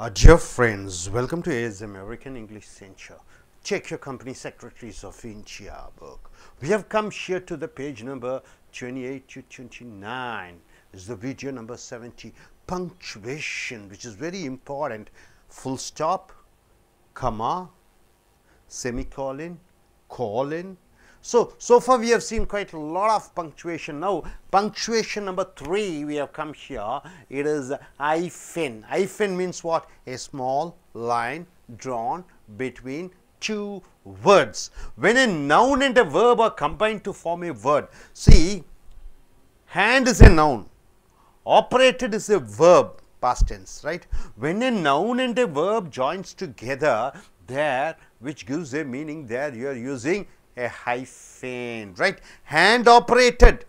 Uh, dear friends, welcome to AS American English Center. Check your company secretaries of India book. We have come here to the page number 28 to 29. This is the video number 70. Punctuation, which is very important. Full stop, comma, semicolon, colon. So, so far we have seen quite a lot of punctuation. Now, punctuation number three, we have come here. It is hyphen. Hyphen means what? A small line drawn between two words. When a noun and a verb are combined to form a word, see, hand is a noun, operated is a verb, past tense, right? When a noun and a verb joins together, there, which gives a meaning, there you are using a hyphen, right? Hand operated.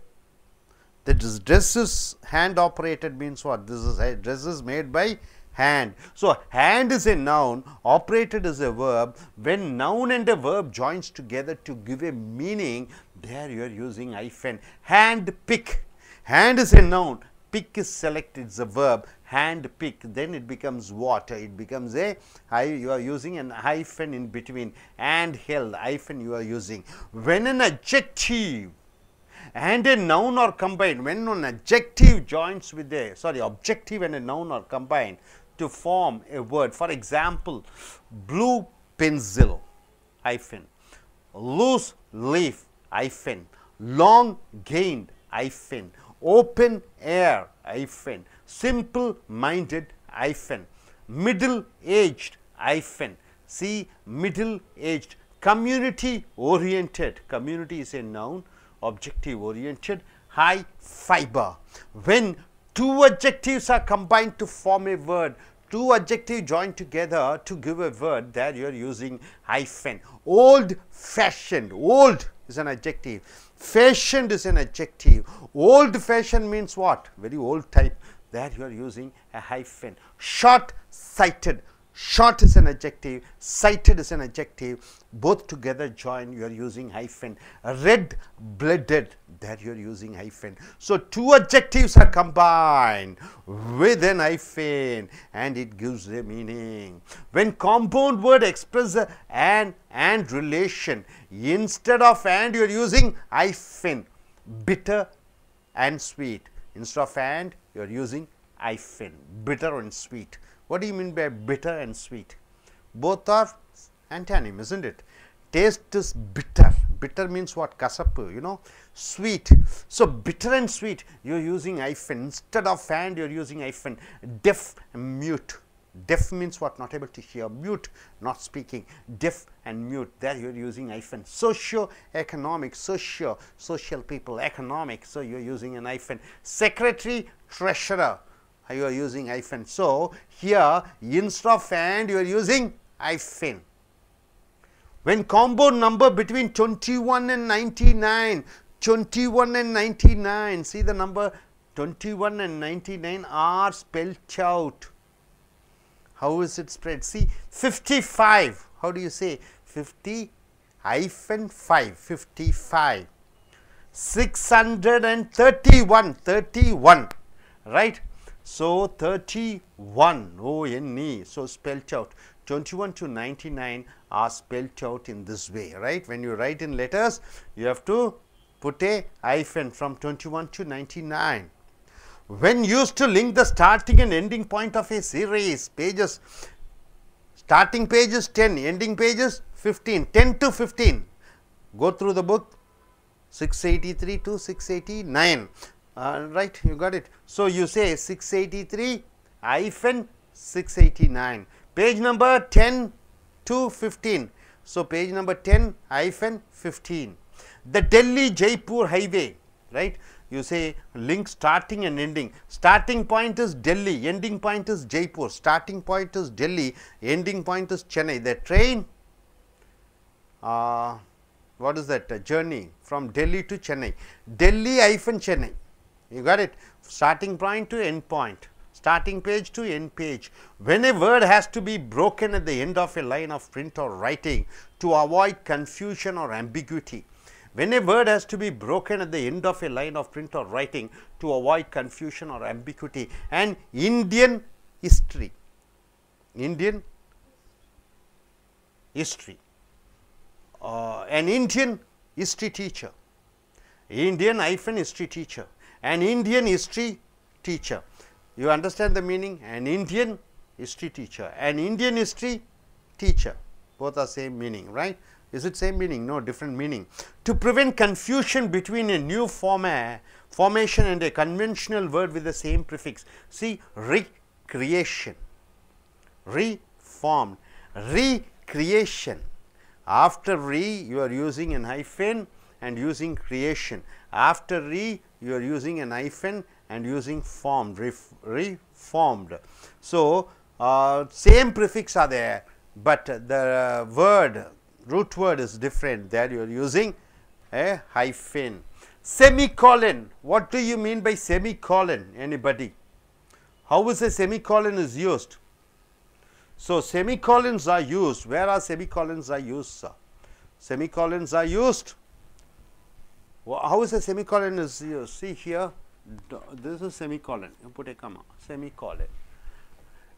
The dress is hand operated means what? This is a dress is made by hand. So, hand is a noun, operated is a verb. When noun and a verb joins together to give a meaning, there you are using hyphen. Hand pick. Hand is a noun, pick is selected, it's a verb. Hand pick, then it becomes what? It becomes a, you are using an hyphen in between. And held, hyphen you are using. When an adjective and a noun are combined, when an adjective joins with a, sorry, objective and a noun are combined to form a word. For example, blue pencil, hyphen, loose leaf, hyphen, long gained, hyphen, open air, hyphen, simple minded, hyphen, middle aged, hyphen, see middle aged, community oriented, community is a noun, objective oriented, high fiber. When two adjectives are combined to form a word, two adjectives joined together to give a word, there you are using hyphen. Old fashioned, old is an adjective, fashioned is an adjective. Old fashioned means what? Very old type, there you are using a hyphen. Short sighted, short is an adjective, sighted is an adjective, both together join you are using hyphen. Red blooded, there you are using hyphen. So, two adjectives are combined with an hyphen and it gives a meaning. When compound word express an and relation, instead of and you are using hyphen, bitter and sweet. Instead of and you are using hyphen, bitter and sweet. What do you mean by bitter and sweet? Both are antonym, isn't it? Taste is bitter. Bitter means what? Kasapu, you know, sweet. So, bitter and sweet, you are using hyphen. Instead of and, you are using hyphen. Deaf mute. Deaf means what? Not able to hear. Mute, not speaking. Deaf and mute. There you are using hyphen. Socio-economic, socio, social people, economic. So, you are using an hyphen. Secretary, treasurer you are using hyphen. So, here instead of and you are using hyphen. When combo number between 21 and 99, 21 and 99, see the number 21 and 99 are spelled out. How is it spread? See 55, how do you say 50 hyphen 5, 55. 631, 31, right. So, 31 O N E, so spelled out 21 to 99 are spelled out in this way, right. When you write in letters, you have to put a hyphen from 21 to 99. When used to link the starting and ending point of a series, pages, starting pages 10, ending pages 15, 10 to 15, go through the book 683 to 689 uh, right you got it. So, you say 683 hyphen 689 page number 10 to 15. So, page number 10 hyphen 15 the Delhi Jaipur highway right? You say link starting and ending. Starting point is Delhi ending point is Jaipur. Starting point is Delhi ending point is Chennai. The train uh, what is that? Uh, journey from Delhi to Chennai. Delhi hyphen Chennai you got it starting point to end point starting page to end page. When a word has to be broken at the end of a line of print or writing to avoid confusion or ambiguity. When a word has to be broken at the end of a line of print or writing to avoid confusion or ambiguity and Indian history Indian history. Uh, an Indian history teacher, Indian hyphen history teacher, an Indian history teacher. You understand the meaning? An Indian history teacher, an Indian history teacher, both are same meaning, right? Is it same meaning? No, different meaning. To prevent confusion between a new format, formation and a conventional word with the same prefix. See, recreation, reformed, recreation. After re, you are using an hyphen and using creation. After re, you are using an hyphen and using formed, ref, reformed. So, uh, same prefix are there, but the word root word is different there you are using a hyphen. Semicolon, what do you mean by semicolon anybody? How is a semicolon is used? So, semicolons are used, where are semicolons are used sir? Semicolons are used, how is a semicolon is used? See here, this is semicolon, you put a comma, semicolon.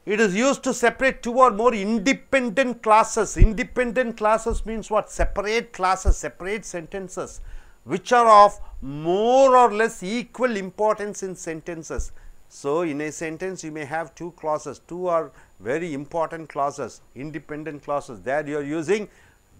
It is used to separate two or more independent classes. Independent classes means what? Separate classes, separate sentences which are of more or less equal importance in sentences. So, in a sentence you may have two clauses, two are very important clauses, independent clauses. There you are using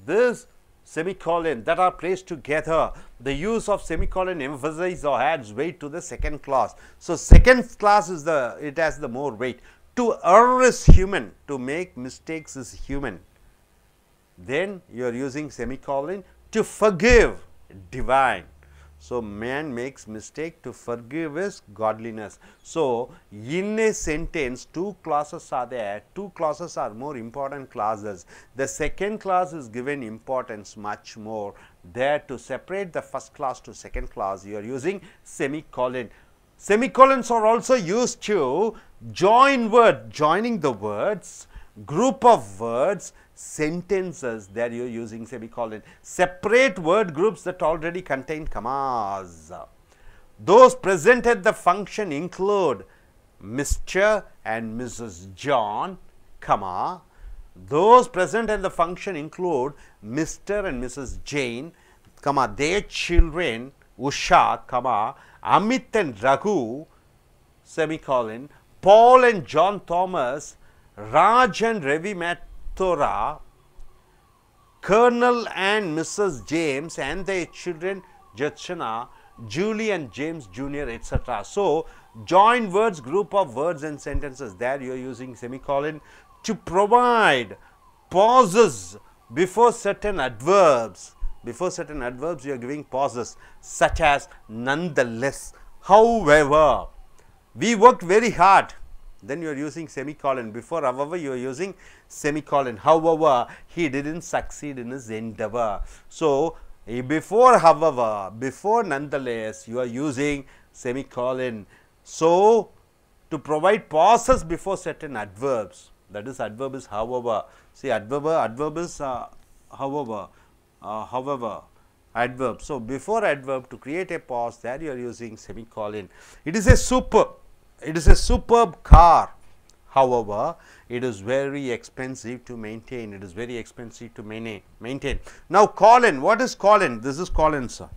this semicolon that are placed together. The use of semicolon emphasizes or adds weight to the second clause. So, second clause is the, it has the more weight to err is human, to make mistakes is human. Then you are using semicolon to forgive divine. So, man makes mistake to forgive is godliness. So, in a sentence two clauses are there, two clauses are more important clauses. The second clause is given importance much more there to separate the first clause to second clause you are using semicolon. Semicolons are also used to join word, joining the words, group of words, sentences there you are using semicolon. Separate word groups that already contain commas. Those present at the function include Mr. and Mrs. John, comma. Those present at the function include Mr. and Mrs. Jane, comma, their children, Usha, comma, Amit and Raghu, semicolon, Paul and John Thomas, Raj and Ravi Mathura, Colonel and Mrs. James and their children Jachana, Julie and James Jr. etc. So, join words, group of words and sentences there you are using semicolon to provide pauses before certain adverbs. Before certain adverbs you are giving pauses such as nonetheless, however, we worked very hard then you are using semicolon. Before however you are using semicolon. However he didn't succeed in his endeavor. So before however before nonetheless you are using semicolon. So to provide pauses before certain adverbs that is adverb is however. See adverb adverb is uh, however uh, however adverb. So before adverb to create a pause there you are using semicolon. It is a super it is a superb car. However, it is very expensive to maintain. It is very expensive to maintain. Now, colon, what is colon? This is colon, sir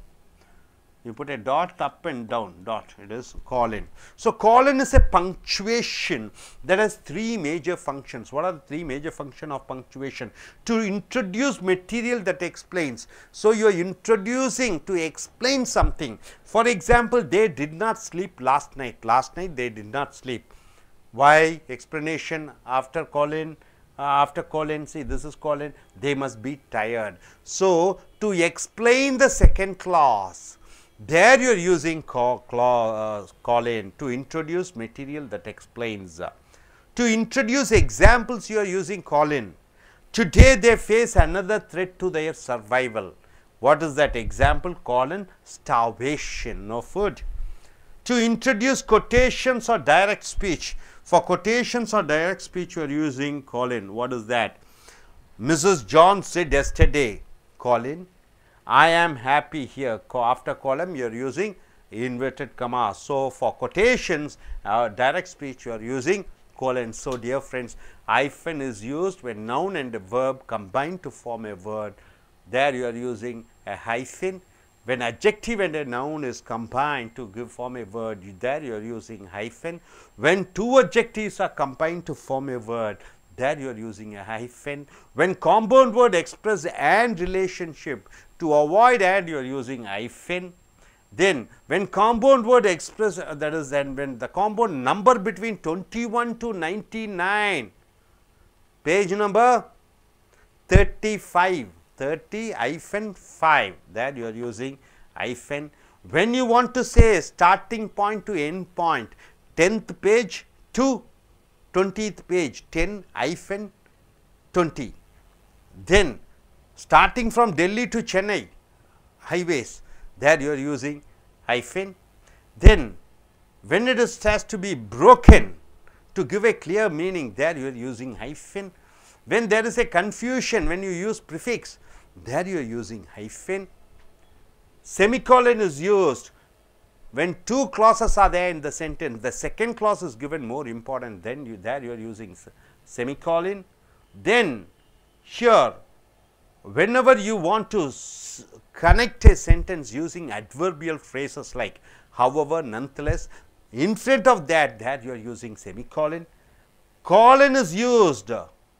you put a dot up and down dot it is colon. So, colon is a punctuation that has three major functions. What are the three major function of punctuation? To introduce material that explains. So, you are introducing to explain something. For example, they did not sleep last night. Last night they did not sleep. Why? Explanation after colon. Uh, after colon see this is colon they must be tired. So, to explain the second clause there you are using call, uh, to introduce material that explains. Uh, to introduce examples you are using colon. Today they face another threat to their survival. What is that example? Colon starvation, no food. To introduce quotations or direct speech. For quotations or direct speech you are using colon. What is that? Mrs. John said yesterday, colon, I am happy here after column you are using inverted comma. So, for quotations uh, direct speech you are using colon. So, dear friends, hyphen is used when noun and verb combine to form a word. There you are using a hyphen. When adjective and a noun is combined to give form a word, there you are using hyphen. When two adjectives are combined to form a word, there you are using a hyphen. When compound word express and relationship, to avoid and you are using hyphen. Then when compound word express uh, that is then when the compound number between 21 to 99, page number 35, 30 hyphen 5 that you are using hyphen. When you want to say starting point to end point, 10th page to 20th page, 10 hyphen 20. Then starting from Delhi to Chennai, highways, there you are using hyphen. Then when it is has to be broken to give a clear meaning, there you are using hyphen. When there is a confusion, when you use prefix, there you are using hyphen. Semicolon is used when two clauses are there in the sentence. The second clause is given more important, then you there you are using semicolon. Then here whenever you want to connect a sentence using adverbial phrases like however, nonetheless, instead of that, there you are using semicolon. Colon is used.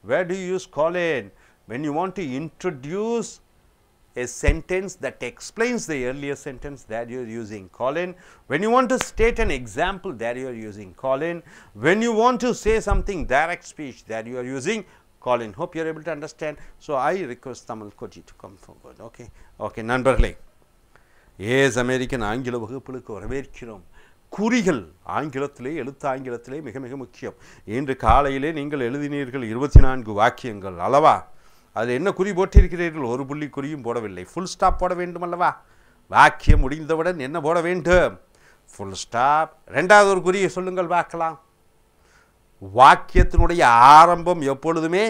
Where do you use colon? When you want to introduce a sentence that explains the earlier sentence, there you are using colon. When you want to state an example, there you are using colon. When you want to say something direct speech, there you are using colon. Hope you are able to understand. So, I request Tamil Koji to come forward. Okay, okay, நண்பர்களே ace American ஆங்கில வகுப்புகளுக்கு வரவேற்கிறோம் குறிகள் ஆங்கிலத்திலே எழுத்து ஆங்கிலத்திலே மிக மிக முக்கியம் இன்று காலையிலே நீங்கள் எழுதினீர்கள் இருபத்தி நான்கு வாக்கியங்கள் அல்லவா அதில் என்ன குறி போட்டிருக்கிறீர்கள்? ஒரு புள்ளி குறியும் போடவில்லை. ஃபுல் ஸ்டாப் போட வேண்டும் அல்லவா வாக்கியம் முடிந்தவுடன் என்ன போட வேண்டும்? ஃபுல் ஸ்டாப் ரெண்டாவது ஒரு குறியை சொல்லுங்கள் பார்க்கலாம். வாக்கியத்தினுடைய ஆரம்பம் எப்பொழுதுமே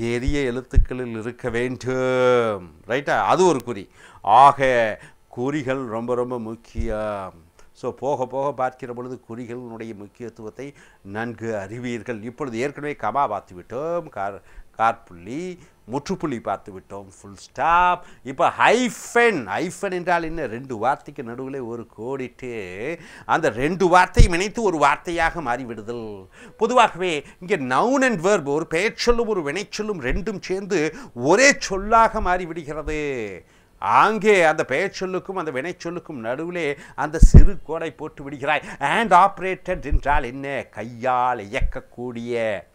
பெரிய எழுத்துக்களில் இருக்க வேண்டும். ரைட்டா அது ஒரு குறி. ஆக குறிகள் ரொம்ப ரொம்ப முக்கியம். ஸோ போக போக பார்க்கிற பொழுது குறிகளினுடைய முக்கியத்துவத்தை நன்கு அறிவீர்கள். இப்பொழுது ஏற்கனவே கமா பார்த்து விட்டோம். கார் காற்புள்ளி முற்றுப்புள்ளி பார்த்து விட்டோம் ஃபுல் ஸ்டாப் இப்போ ஹைஃபன் ஹைஃபன் என்றால் என்ன? ரெண்டு வார்த்தைக்கு நடுவில் ஒரு கோடிட்டு அந்த ரெண்டு வார்த்தையும் இணைத்து ஒரு வார்த்தையாக மாறிவிடுதல். பொதுவாகவே இங்கே நவுன் அண்ட் வேர்ப் ஒரு பெயர்ச்சொல்லும் ஒரு வினைச்சொல்லும் ரெண்டும் சேர்ந்து ஒரே சொல்லாக மாறிவிடுகிறது. ஆங்கே அந்த பெயர் சொல்லுக்கும் அந்த வினைச்சொல்லுக்கும் நடுவிலே அந்த சிறு கோடை போட்டு விடுகிறாய். அண்ட் ஆப்ரேட்டட் என்றால் என்ன? கையால் இயக்கக்கூடிய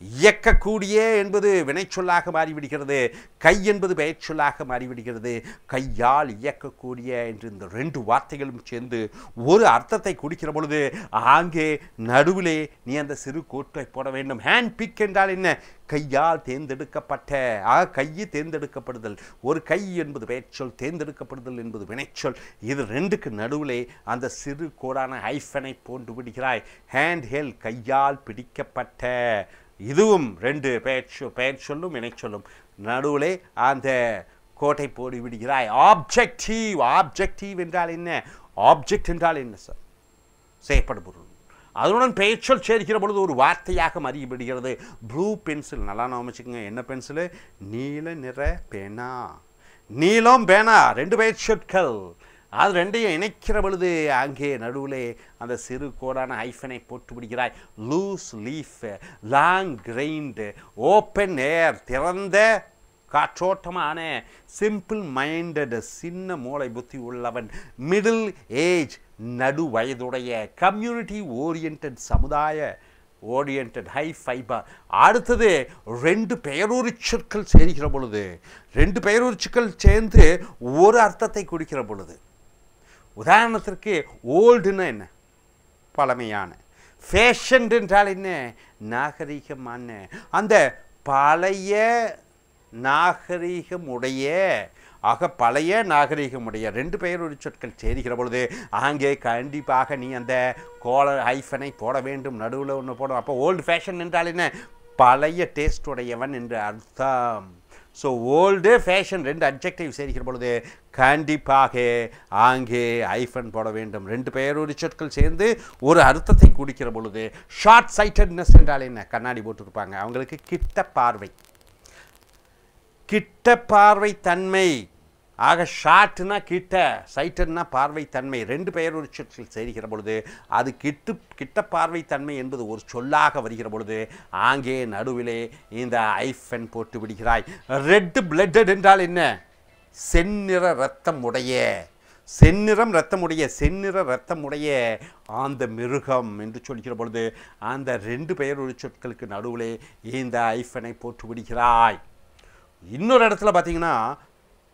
இயக்கக்கூடிய என்பது வினைச்சொல்லாக மாறிவிடுகிறது. கை என்பது பெயர்ச்சொல்லாக மாறிவிடுகிறது. கையால் இயக்கக்கூடிய என்று இந்த ரெண்டு வார்த்தைகளும் சேர்ந்து ஒரு அர்த்தத்தை குடிக்கிற பொழுது ஆங்கே நடுவிலே நீ அந்த சிறு கோட்டை போட வேண்டும். ஹேண்ட் பிக் என்றால் என்ன? கையால் தேர்ந்தெடுக்கப்பட்ட ஆ கையை தேர்ந்தெடுக்கப்படுதல். ஒரு கை என்பது பெயர்ச்சொல் தேர்ந்தெடுக்கப்படுதல் என்பது வினைச்சொல். இது ரெண்டுக்கு நடுவிலே அந்த சிறு கோடான ஐஃபனை போன்று விடுகிறாய். ஹேண்ட் ஹெல் கையால் பிடிக்கப்பட்ட இதுவும் ரெண்டு பெயர் பெயர் சொல்லும் இணைச்சொல்லும் சொல்லும். நடுவிலே அந்த கோட்டை போடி விடுகிறாய். ஆப்ஜெக்டிவ் ஆப்ஜெக்டிவ் என்றால் என்ன? ஆப்ஜெக்ட் என்றால் என்ன சார் செய்யப்படும் பொருள். அதனுடன் பெயர்ச்சொல் சேர்க்கிற பொழுது ஒரு வார்த்தையாக மறிவிடுகிறது ப்ளூ பென்சில் நல்லா நான் வச்சுக்கோங்க என்ன பென்சிலு நீல நிற பேனா. நீலம் பேனா. ரெண்டு பெயர்ச்சொற்கள் அது ரெண்டையும் இணைக்கிற பொழுது அங்கே நடுவிலே அந்த சிறு கோடான ஐஃபனை போட்டு விடுகிறாய் loose leaf long grained open air திறந்த காற்றோட்டமான சிம்பிள் மைண்டட் சின்ன மூளை புத்தி உள்ளவன் மிடில் ஏஜ் நடு வயதுடைய கம்யூனிட்டி ஓரியன்ட் சமுதாய ஓரியன்ட் ஹை ஃபைபர் அடுத்தது ரெண்டு பெயரூரிச்சொற்கள் சேர்கிற பொழுது ரெண்டு பெயரூரி சேர்ந்து ஒரு அர்த்தத்தை கொடுக்கிற பொழுது உதாரணத்திற்கு ஓல்டுன்னா என்ன? பழமையான. ஃபேஷன் என்றால் என்ன? நாகரீகமான. அந்த பழைய நாகரிகமுடைய ஆக பழைய நாகரிகமுடைய ரெண்டு பெயர் ஒரு சொற்கள் சேருகிற பொழுது அங்கே கண்டிப்பாக நீ அந்த கோலர் ஹைஃபனை போட வேண்டும் நடுவில் ஒன்று போடும் அப்போ ஓல்டு ஃபேஷன் என்றால் என்ன? பழைய டேஸ்ட் உடையவன் என்று அர்த்தம். ஸோ ஓல்டு ஃபேஷன் ரெண்டு அப்ஜெக்டிவ் சேர்க்கிற பொழுது கண்டிப்பாக ஆங்கே ஐஃபன் போட வேண்டும். ரெண்டு பெயரொரு சொற்கள் சேர்ந்து ஒரு அர்த்தத்தை குடிக்கிற பொழுது ஷார்ட் சைட்டட்னஸ் என்றால் என்ன? கண்ணாடி போட்டிருப்பாங்க. அவங்களுக்கு கிட்ட பார்வை. கிட்ட பார்வை தன்மை. ஆக ஷார்ட்னா கிட்ட சைட்டட்னா பார்வைத்தன்மை. ரெண்டு பெயர் ஒரு சொற்கள் சேர்கிற பொழுது அது கிட்டு கிட்ட பார்வைத்தன்மை என்பது ஒரு சொல்லாக வருகிற பொழுது ஆங்கே நடுவிலே இந்த ஐஃபன் போட்டு விடுகிறாய். ரெட் பிளட்டட் என்றால் என்ன? செந்நிற ரத்தம் உடைய செந்நிறம் ரத்தமுடைய செந்நிற ரத்தமுடைய அந்த மிருகம் என்று சொல்கிற பொழுது அந்த ரெண்டு பெயர் ஒரு சொற்களுக்கு நடுவிலே இந்த ஐஃபனை போட்டு விடுகிறாய். இன்னொரு இடத்துல பார்த்தீங்கன்னா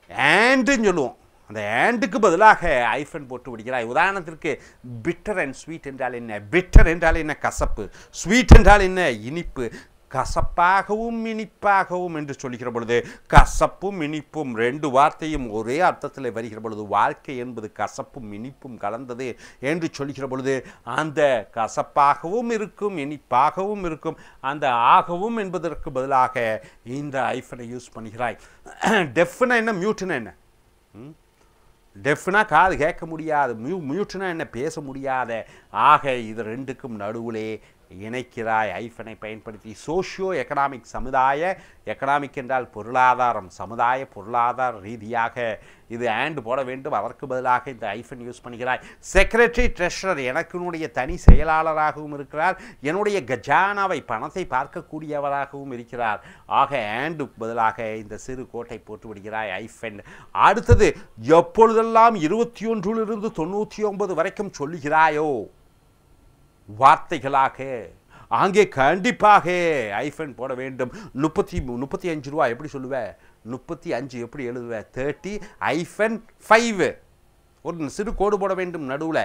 ஆண்டுன்னு சொல்லுவோம். அந்த ஆண்டுக்கு பதிலாக ஐஃபன் போட்டு விடுகிறாய் உதாரணத்திற்கு பிட்டர் அண்ட் ஸ்வீட் என்றால் என்ன? பிட்டர் என்றால் என்ன? கசப்பு. ஸ்வீட் என்றால் என்ன? இனிப்பு. கசப்பாகவும் இனிப்பாகவும் என்று சொல்கிற பொழுது கசப்பும் இனிப்பும் ரெண்டு வார்த்தையும் ஒரே அர்த்தத்தில் வருகிற பொழுது வாழ்க்கை என்பது கசப்பும் இனிப்பும் கலந்தது என்று சொல்கிற பொழுது அந்த கசப்பாகவும் இருக்கும் இனிப்பாகவும் இருக்கும் அந்த ஆகவும் என்பதற்கு பதிலாக இந்த ஐஃபனை யூஸ் பண்ணுகிறாய். டெஃப்னா என்ன மியூட்னா என்ன? டெஃப்னா காது கேட்க முடியாது மியூ மியூட்னா என்ன பேச முடியாத. ஆக இது ரெண்டுக்கும் நடுவிலே இணைக்கிறாய். ஐஃபனை பயன்படுத்தி சோஷியோ எக்கனாமிக் சமுதாய எக்கனாமிக் என்றால் பொருளாதாரம் சமுதாய பொருளாதார ரீதியாக இது ஆண்டு போட வேண்டும். அதற்கு பதிலாக இந்த ஐஃபன் யூஸ் பண்ணுகிறாய். செக்ரட்டரி ட்ரெஷரர் எனக்குனுடைய தனி செயலாளராகவும் இருக்கிறார். என்னுடைய கஜானாவை பணத்தை பார்க்கக்கூடியவராகவும் இருக்கிறார். ஆக ஆண்டு பதிலாக இந்த சிறு கோட்டை போட்டு விடுகிறாய் ஐஃபன் அடுத்தது எப்பொழுதெல்லாம் இருபத்தி ஒன்றிலிருந்து தொண்ணூற்றி ஒன்பது வரைக்கும் சொல்லுகிறாயோ? வார்த்தைகளாக அங்கே கண்டிப்பாக ஐஃபன் போட வேண்டும். முப்பத்தி முப்பத்தி அஞ்சு ரூபா எப்படி சொல்லுவேன் முப்பத்தி அஞ்சு எப்படி எழுதுவேன் தேர்ட்டி ஐஃபன் ஃபைவ் ஒரு சிறு கோடு போட வேண்டும் நடுவில்.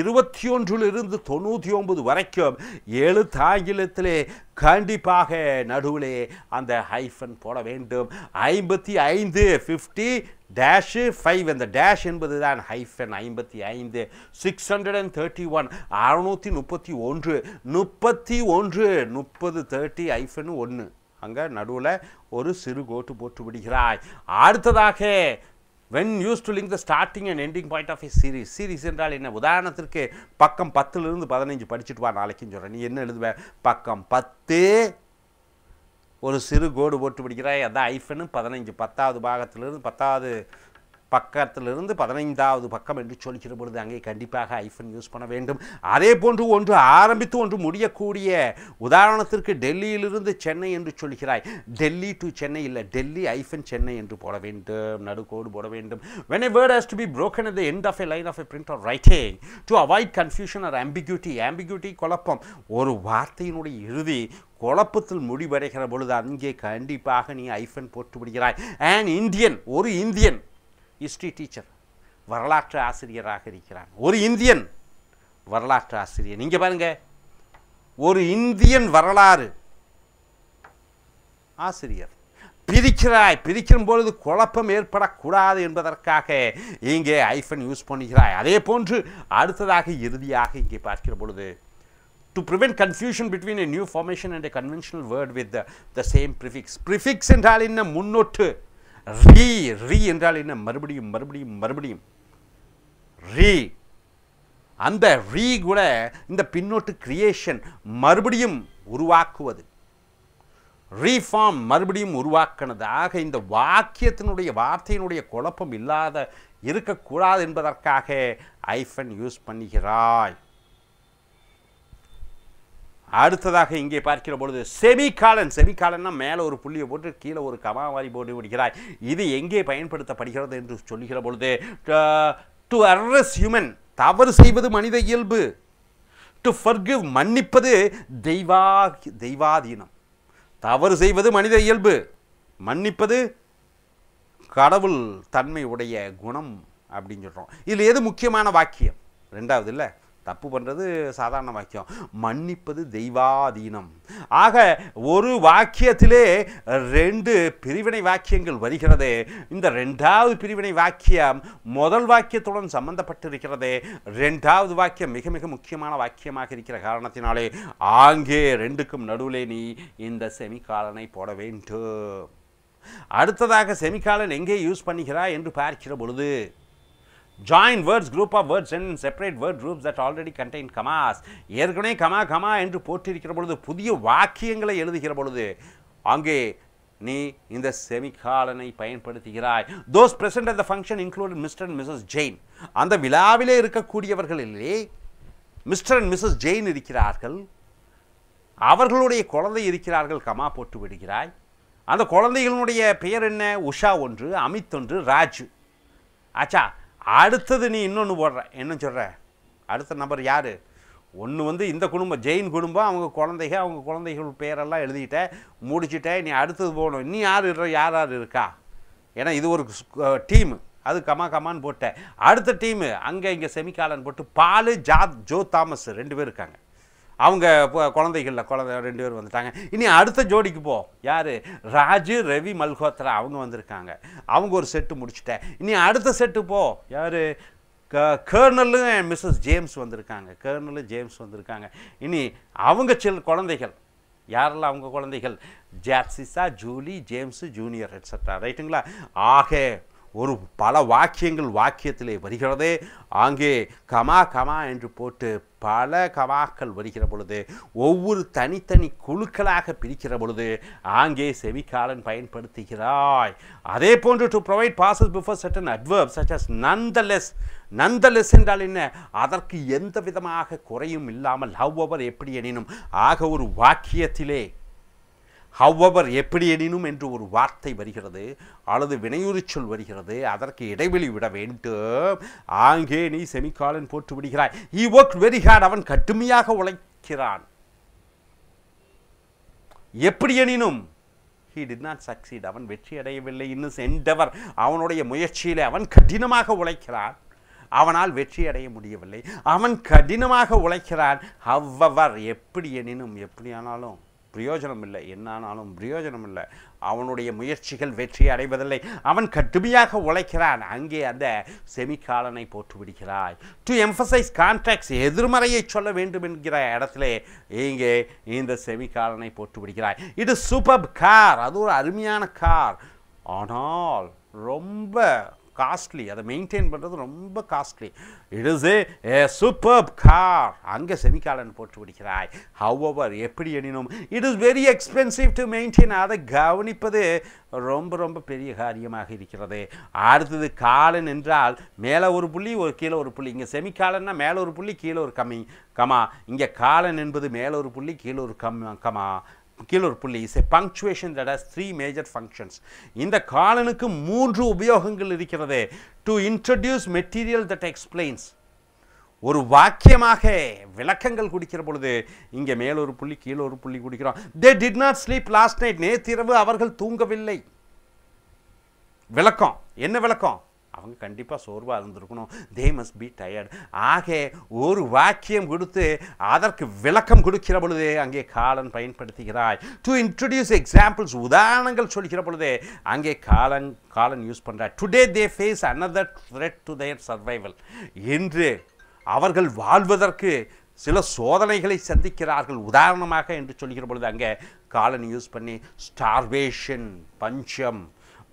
இருபத்தி ஒன்றிலிருந்து தொண்ணூற்றி ஒன்பது வரைக்கும் எழுத்து ஆங்கிலத்திலே கண்டிப்பாக நடுவிலே அந்த ஹைஃபன் போட வேண்டும். ஐம்பத்தி ஐந்து ஃபிஃப்டி டேஷு ஃபைவ் அந்த டேஷ் என்பது தான் ஹைஃபன் ஐம்பத்தி ஐந்து. Six hundred and thirty one அறுநூற்றி முப்பத்தி ஒன்று முப்பத்தி ஒன்று முப்பது தேர்ட்டி ஹைஃபன் ஒன்று. அங்கே நடுவில் ஒரு சிறு கோட்டு போட்டு விடுகிறாய். அடுத்ததாக when use to link the starting and ending point of a series series என்றால் என்ன? உதாரணத்திற்கு பக்கம் பத்துலேருந்து பதினஞ்சு படிச்சுட்டு வா நாளைக்குன்னு சொல்கிறேன் நீ என்ன எழுதுவ? பக்கம் பத்து ஒரு சிறு கோடு போட்டு பிடிக்கிறாய். அதான் ஐஃபனு பதினஞ்சு பத்தாவது பாகத்திலிருந்து பத்தாவது பக்கத்திலிருந்து பதினைந்தாவது பக்கம் என்று சொல்லிக்கிற பொழுது அங்கே கண்டிப்பாக ஐஃபன் யூஸ் பண்ண வேண்டும். அதே போன்று ஒன்று ஆரம்பித்து ஒன்று முடியக்கூடிய உதாரணத்திற்கு டெல்லியிலிருந்து சென்னை என்று சொல்கிறாய். டெல்லி டு சென்னை இல்லை டெல்லி ஐஃபன் சென்னை என்று போட வேண்டும் நடுக்கோடு போட வேண்டும். When a word has to be broken at the end of a line of a print or writing to avoid confusion or ambiguity ambiguity குழப்பம். ஒரு வார்த்தையினுடைய இறுதி குழப்பத்தில் முடிவடைகிற பொழுது அங்கே கண்டிப்பாக நீ ஐஃபன் போட்டு விடுகிறாய். அண்ட் இந்தியன் ஒரு இந்தியன் ஹிஸ்ட்ரி டீச்சர் வரலாற்று ஆசிரியராக இருக்கிறான். ஒரு இந்தியன் வரலாற்று ஆசிரியர் நீங்கள் பாருங்க ஒரு இந்தியன் வரலாறு ஆசிரியர். பிரிக்கிறாய் பிரிக்கும் பொழுது குழப்பம் ஏற்படக்கூடாது என்பதற்காக இங்கே ஐஃபன் யூஸ் பண்ணுகிறாய். அதே போன்று அடுத்ததாக இறுதியாக இங்கே பார்க்கிற பொழுது to prevent confusion between a new formation and a conventional word with the same prefix prefix என்றால் என்ன? முன்னொட்டு. ரீ ரீ என்றால் என்ன? மறுபடியும் மறுபடியும் மறுபடியும். ரீ. அந்த ரீ கூட இந்த பின்னோட்டு கிரியேஷன் மறுபடியும் உருவாக்குவது. ரீஃபார்ம் மறுபடியும் உருவாக்கினது. ஆக இந்த வாக்கியத்தினுடைய வார்த்தையினுடைய குழப்பம் இல்லாத இருக்கக்கூடாது என்பதற்காக ஐஃபன் யூஸ் பண்ணுகிறாய் அடுத்ததாக இங்கே பார்க்கிற பொழுது செமிகாலன் செமிகாலன்னா மேலே ஒரு புள்ளியை போட்டு கீழே ஒரு கமாவாரி போட்டு விடுகிறாய். இது எங்கே பயன்படுத்தப்படுகிறது என்று சொல்லுகிற பொழுது டு அர்ரஸ் ஹியூமன் தவறு செய்வது மனித இயல்பு. டு ஃபர்கிவ் மன்னிப்பது தெய்வா தெய்வாதீனம். தவறு செய்வது மனித இயல்பு. மன்னிப்பது கடவுள் தன்மை உடைய குணம் அப்படின்னு சொல்கிறோம் இதில் எது முக்கியமான வாக்கியம்? ரெண்டாவது இல்லை? தப்பு பண்ணுறது சாதாரண வாக்கியம். மன்னிப்பது தெய்வாதீனம். ஆக ஒரு வாக்கியத்திலே ரெண்டு பிரிவினை வாக்கியங்கள் வருகிறது. இந்த ரெண்டாவது பிரிவினை வாக்கியம் முதல் வாக்கியத்துடன் சம்பந்தப்பட்டிருக்கிறது. ரெண்டாவது வாக்கியம் மிக மிக முக்கியமான வாக்கியமாக இருக்கிற காரணத்தினாலே ஆங்கே ரெண்டுக்கும் நடுவிலே நீ இந்த செமிகாலனை போட வேண்டும். அடுத்ததாக செமிகாலன் எங்கே யூஸ் பண்ணுகிறா என்று பார்க்கிற பொழுது join words group of words and separate word groups that already contain commas. ஏற்கனவே கமா கமா என்று போட்டிருக்கிற பொழுது புதிய வாக்கியங்களை எழுதுகிற பொழுது அங்கே நீ இந்த செமிகாலனை பயன்படுத்துகிறாய். Those present at the function include Mr and Mrs Jain அந்த விழாவிலே இருக்கக்கூடியவர்களிலே மிஸ்டர் அண்ட் மிஸ்ஸஸ் ஜெயின் இருக்கிறார்கள். அவர்களுடைய குழந்தை இருக்கிறார்கள் கமா போட்டு விடுகிறாய். அந்த குழந்தைகளுடைய பெயர் என்ன? உஷா ஒன்று அமித் ஒன்று ராஜு. ஆச்சா அடுத்தது நீ இன்னொன்று போடுற. என்ன சொல்கிற அடுத்த நபர் யார்? ஒன்று வந்து இந்த குடும்பம் ஜெயின் குடும்பம் அவங்க குழந்தைக அவங்க குழந்தைகள் பேரெல்லாம் எழுதிட்ட முடிச்சுட்ட நீ அடுத்தது போகணும். இன்னும் யார் இருற யார் யார் இருக்கா? ஏன்னா இது ஒரு டீமு. அது கமா கமான்னு போட்டேன் அடுத்த டீமு அங்கே இங்கே செமிகாலன் போட்டு பாலு ஜாத் ஜோ தாமஸ் ரெண்டு பேர் இருக்காங்க. அவங்க குழந்தைகளில் குழந்தை ரெண்டு பேர் வந்துட்டாங்க. இனி அடுத்த ஜோடிக்கு போ. யார்? ராஜு ரவி மல்ஹோத்ரா அவங்க வந்திருக்காங்க. அவங்க ஒரு செட்டு முடிச்சுட்டேன். இனி அடுத்த செட்டு போ. யார்? க கேர்னலு மிஸ்ஸஸ் ஜேம்ஸ் வந்திருக்காங்க. கேர்னலும் ஜேம்ஸ் வந்திருக்காங்க. இனி அவங்க சில குழந்தைகள். யாரெல்லாம் அவங்க குழந்தைகள்? ஜாக்சிஸா ஜூலி ஜேம்ஸு ஜூனியர் எட்ஸட்ரா ரைட்டுங்களா ஆக ஒரு பல வாக்கியங்கள் வாக்கியத்திலே வருகிறதே. ஆங்கே கமா கமா என்று போட்டு பல கமாக்கள் வருகிற பொழுது ஒவ்வொரு தனித்தனி குழுக்களாக பிரிக்கிற பொழுது ஆங்கே செவிகாலன் பயன்படுத்துகிறாய். அதே போன்று to provide pauses before certain adverbs such as nonetheless nonetheless என்றால் என்ன? அதற்கு எந்த விதமாக குறையும் இல்லாமல் however எப்படி எனினும் ஆக ஒரு வாக்கியத்திலே ஹவ்வவர் எப்படி எனினும் என்று ஒரு வார்த்தை வருகிறது. அல்லது வினையுறு சொல் வருகிறது. அதற்கு இடைவெளி விட வேண்டும். ஆங்கே நீ செமிகாலன் போட்டு விடுகிறாய். ஈ ஒர்க் வெரி ஹார்ட் அவன் கடுமையாக உழைக்கிறான். எப்படி எனினும்? ஹீ டிட் நாட் சக்சீட் அவன் வெற்றி அடையவில்லை. இன்னும் சென்றவர் அவனுடைய முயற்சியில் அவன் கடினமாக உழைக்கிறான். அவனால் வெற்றி அடைய முடியவில்லை. அவன் கடினமாக உழைக்கிறான். ஹவ்வவர் எப்படி எனினும் எப்படியானாலும் பிரயோஜனம் இல்லை என்னானாலும் பிரயோஜனம் இல்லை அவனுடைய முயற்சிகள் வெற்றி அடைவதில்லை. அவன் கடுமையாக உழைக்கிறான். அங்கே அந்த செமிகாலனை போட்டு விடுகிறாய். டு எம்பசைஸ் கான்டாக்ட்ஸ் எதிர்மறையை சொல்ல வேண்டும் என்கிற இடத்துல இங்கே இந்த செமிகாலனை போட்டு விடுகிறாய். இது சூப்பர் கார் அது ஒரு அருமையான கார் ஆனால் ரொம்ப காஸ்ட்லி அதை மெயின்டைன் பண்ணுறது ரொம்ப costly it is a super car அங்கே செமிகாலன் போட்டு பிடிக்கிறாய் ஹவ்வவர் எப்படி எண்ணினும்? It is very expensive to maintain அதை கவனிப்பது ரொம்ப ரொம்ப பெரிய காரியமாக இருக்கிறது. அடுத்தது காலன் என்றால் மேலே ஒரு புள்ளி ஒரு கீழே ஒரு புள்ளி. இங்கே செமிகாலன்னா மேலே ஒரு புள்ளி கீழே ஒரு கம்மி கமா இங்கே காலன் என்பது மேலே ஒரு புள்ளி கீழே ஒரு கம் கமா கீழே ஒரு புள்ளி is a punctuation that has three major functions இந்த காலனுக்கு மூன்று உபயோகங்கள் இருக்கிறது. To introduce material that explains ஒரு வாக்கியமாக விளக்கங்கள் குடிக்கிற பொழுது இங்கே மேல ஒரு புள்ளி கீழே ஒரு புள்ளி குடிக்கிறோம். They did not sleep last night நேத்திரவு அவர்கள் தூங்கவில்லை. விளக்கம். என்ன விளக்கம்? அவங்க கண்டிப்பாக சோர்வாக இருந்திருக்கணும். தே மஸ்ட் பி டயர்டு ஆக ஒரு வாக்கியம் கொடுத்து அதற்கு விளக்கம் கொடுக்கிற பொழுது அங்கே காலன் பயன்படுத்துகிறாய். டு இன்ட்ரடியூஸ் எக்ஸாம்பிள்ஸ் உதாரணங்கள் சொல்கிற பொழுது அங்கே colon colon use பண்ணுறாய் today they face another threat to their survival என்று அவர்கள் வாழ்வதற்கு சில சோதனைகளை சந்திக்கிறார்கள். உதாரணமாக என்று சொல்கிற பொழுது அங்கே காலன் யூஸ் பண்ணி ஸ்டார்வேஷன் பஞ்சம்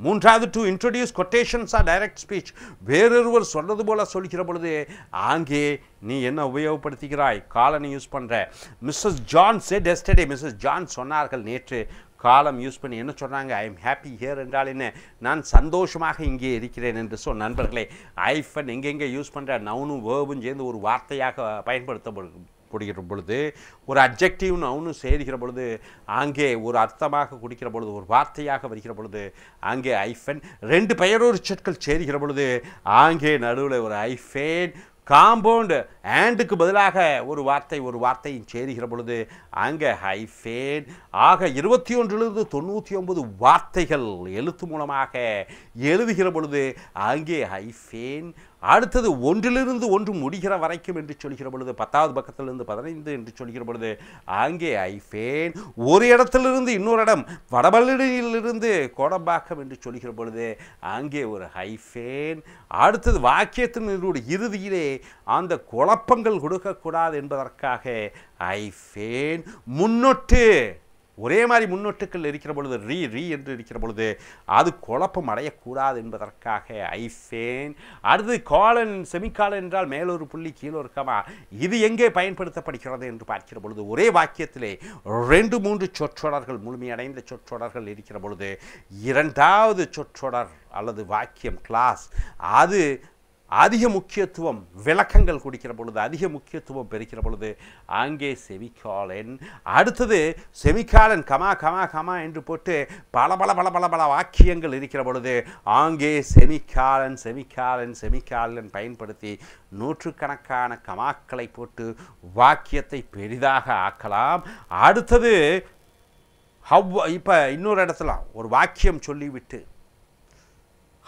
மூன்றாவது to introduce quotations or direct speech வேறொருவர் சொல்றது போல சொல்கிற பொழுது ஆங்கே நீ என்ன உபயோகப்படுத்துகிறாய்? காலனை யூஸ் பண்ணுற Mrs John said yesterday Mrs John சொன்னார்கள் நேற்று காலம் யூஸ் பண்ணி என்ன சொன்னாங்க? ஐ எம் ஹாப்பி ஹியர் என்றால் என்ன? நான் சந்தோஷமாக இங்கே இருக்கிறேன் என்று சொல் நண்பர்களே ஐஃபன் எங்கெங்கே யூஸ் பண்ணுற நவுனும் வேர்வும் சேர்ந்து ஒரு வார்த்தையாக பயன்படுத்தப்படும். குடிக்கிற பொழுது ஒரு அப்ஜெக்டிவ் நவுன்னு சேர்கிற பொழுது அங்கே ஒரு அர்த்தமாக குடிக்கிற பொழுது ஒரு வார்த்தையாக வருகிற பொழுது அங்கே ஐஃபன் ரெண்டு பெயரொரு சொற்கள் சேர்கிற பொழுது ஆங்கே நடுவில் ஒரு ஐஃபேன் காம்பவுண்டு ஆண்டுக்கு பதிலாக ஒரு வார்த்தை ஒரு வார்த்தையும் சேருகிற பொழுது அங்கே ஹைஃபேன் ஆக இருபத்தி ஒன்றிலிருந்து தொண்ணூற்றி ஒன்பது வார்த்தைகள் எழுத்து மூலமாக எழுதுகிற பொழுது அங்கே ஹைஃபேன் அடுத்தது ஒன்றிலிருந்து ஒன்று முடிகிற வரைக்கும் என்று சொல்கிற பொழுது பத்தாவது பக்கத்திலிருந்து பதினைந்து என்று சொல்கிற பொழுது அங்கே ஐஃபேன் ஒரு இடத்திலிருந்து இன்னொரு இடம் வடபள்ளியிலிருந்து கோடம்பாக்கம் என்று சொல்கிற பொழுது அங்கே ஒரு ஹைஃபேன் அடுத்தது வாக்கியத்தினுடைய இறுதியிலே அந்த குழப்பங்கள் கொடுக்கக்கூடாது என்பதற்காக ஐஃபேன். முன்னொட்டு ஒரே மாதிரி முன்னொட்டுக்கள் இருக்கிற பொழுது ரீ ரீ என்று இருக்கிற பொழுது அது குழப்பம் அடையக்கூடாது என்பதற்காக ஐஃபேன் அடுத்து காலன் செமிகாலன் என்றால் மேலொரு புள்ளி கீழே கமா இது எங்கே பயன்படுத்தப்படுகிறது என்று பார்க்கிற பொழுது ஒரே வாக்கியத்திலே ரெண்டு மூன்று சொற்றொடர்கள் முழுமையடைந்த சொற்றொடர்கள் இருக்கிற பொழுது இரண்டாவது சொற்றொடர் அல்லது வாக்கியம் கிளாஸ் அது அதிக முக்கியத்துவம் விளக்கங்கள் குடிக்கிற பொழுது அதிக முக்கியத்துவம் பெறுகிற பொழுது அங்கே செமிகாலன் அடுத்தது செமிகாலன் கமா கமா கமா என்று போட்டு பல பல பல பல பல வாக்கியங்கள் இருக்கிற பொழுது ஆங்கே செமிகாலன் செமிக்காலன் செமிகாலன் பயன்படுத்தி நூற்றுக்கணக்கான கமாக்களை போட்டு வாக்கியத்தை பெரிதாக ஆக்கலாம். அடுத்தது ஹவ் இப்போ இன்னொரு இடத்துல ஒரு வாக்கியம் சொல்லிவிட்டு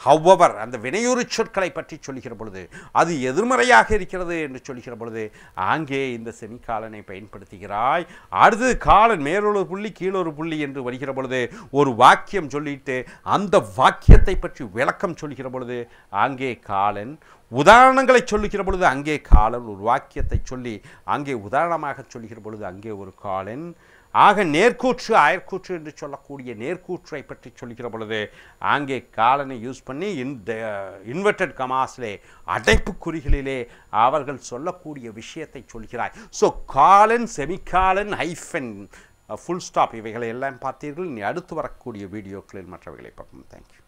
ஹவ்வவர் அந்த வினையுறு சொற்களை பற்றி சொல்லுகிற பொழுது அது எதிர்மறையாக இருக்கிறது என்று சொல்லுகிற பொழுது அங்கே இந்த செமிகாலனை பயன்படுத்துகிறாய். அடுத்தது காலன் மேலொரு புள்ளி கீழொரு புள்ளி என்று வருகிற பொழுது ஒரு வாக்கியம் சொல்லிட்டு அந்த வாக்கியத்தை பற்றி விளக்கம் சொல்லுகிற பொழுது அங்கே காலன் உதாரணங்களை சொல்லுகிற பொழுது அங்கே காலன் ஒரு வாக்கியத்தை சொல்லி அங்கே உதாரணமாக சொல்லுகிற பொழுது அங்கே ஒரு காலன் ஆக நேர்கூற்று அயற்கூற்று என்று சொல்லக்கூடிய நேர்கூற்றை பற்றி சொல்கிற பொழுது ஆங்கே காலனை யூஸ் பண்ணி இந்த இன்வெர்டட் கமாஸிலே uh, அடைப்புக்குறிகளிலே அவர்கள் சொல்லக்கூடிய விஷயத்தை சொல்கிறாய். So colon semicolon hyphen full stop இவைகளை எல்லாம் பார்த்தீர்கள். நீ அடுத்து வரக்கூடிய வீடியோக்களில் மற்றவைகளை பார்ப்போம். தேங்க்யூ